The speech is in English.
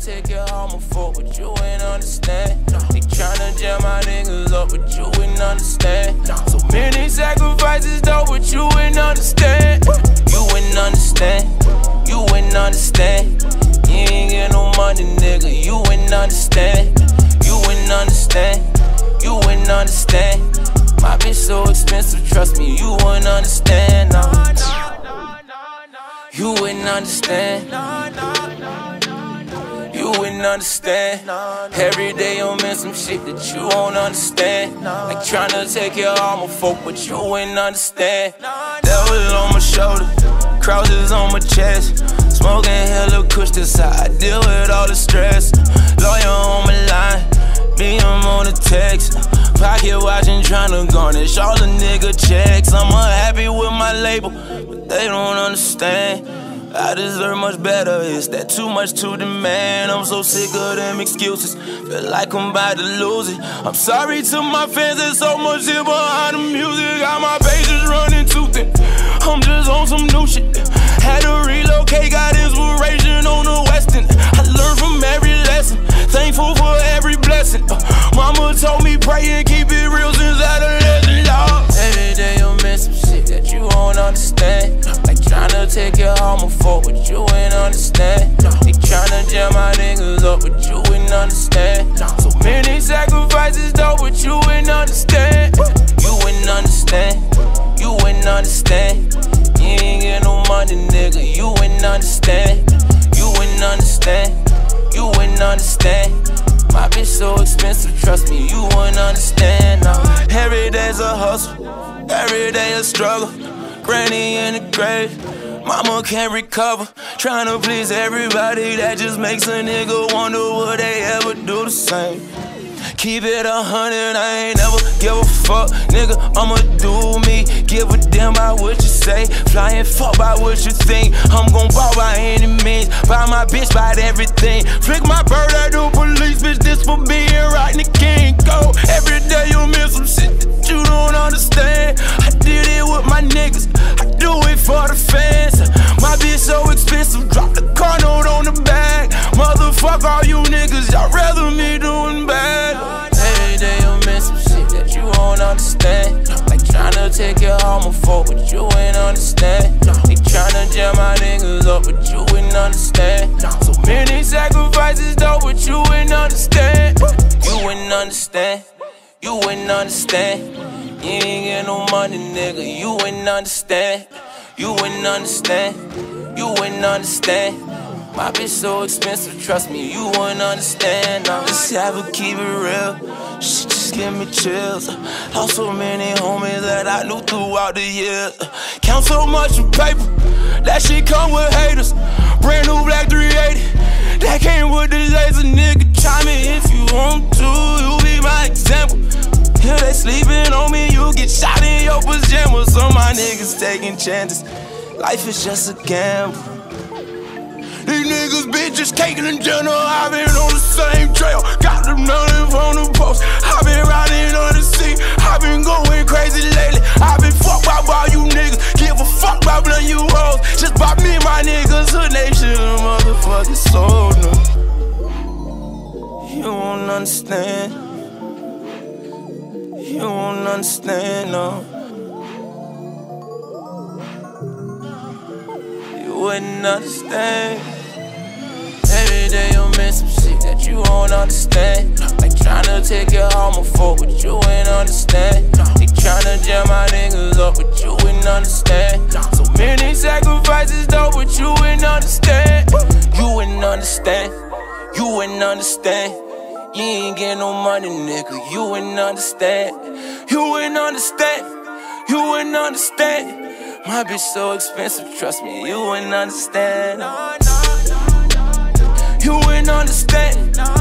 take your armor for, but you ain't understand. They tryna jam my niggas up, but you ain't understand. So many sacrifices, though, but you ain't understand. You ain't understand. You ain't understand. You ain't get no money, nigga. You ain't understand. You ain't understand. You ain't understand. My bitch so expensive, trust me, you wouldn't understand. No. You wouldn't understand. You wouldn't understand. Every day I'm in some shit that you won't understand. Like tryna take your armor folk, but you wouldn't understand. Devil on my shoulder, crosses on my chest. Smoking hella kush, that's how I deal with all the stress. Lawyer on my line, me, I'm on the text. Pocket watching, tryna garnish all the nigga checks. I'm unhappy with my label, but they don't understand. I deserve much better, is that too much to demand? I'm so sick of them excuses, feel like I'm about to lose it. I'm sorry to my fans, there's so much here behind the music. Got my pages running too thin, I'm just on some new shit. Had to relocate, got inspiration on the western. I learned from every lesson, thankful for every blessing. Uh, mama told me pray and keep it real understand. No. Every day's a hustle, every day a struggle. Granny in the grave, mama can't recover. Trying to please everybody, that just makes a nigga wonder would they ever do the same. Keep it a hundred, I ain't never give a fuck, nigga. I'ma do me. Give a damn about what you say. Flying fuck by what you think. I'm gon' ball by any means. Buy my bitch, buy everything. Flick my bird I do police, bitch. This for being right, the king go. Understand. You ain't understand. You ain't get no money, nigga. You ain't understand. You ain't understand. You ain't understand. My bitch so expensive, trust me, you wouldn't understand. No. Just have to keep it real. She just give me chills. Lost so many homies that I knew throughout the years. Count so much in paper, that shit come with haters. Brand new black 380, niggas taking chances. Life is just a gamble. These niggas bitches caking in general. I've been on the same trail. Got them running from the post. I've been riding on the seat. I've been going crazy lately. I've been fucked by all you niggas. Give a fuck about none you hoes. Just by me, and my niggas. A nation of motherfucking soul. No. You won't understand. You won't understand, no. Wouldn't understand. Every day you miss some shit that you won't understand. Like tryna take your for, but you ain't understand. They tryna jam my niggas up, but you ain't understand. So many sacrifices though, but you ain't understand. You ain't understand. You ain't understand. You ain't get no money, nigga. You ain't understand. You ain't understand. You wouldn't understand. My bitch so expensive, trust me, you ain't understand. You ain't understand.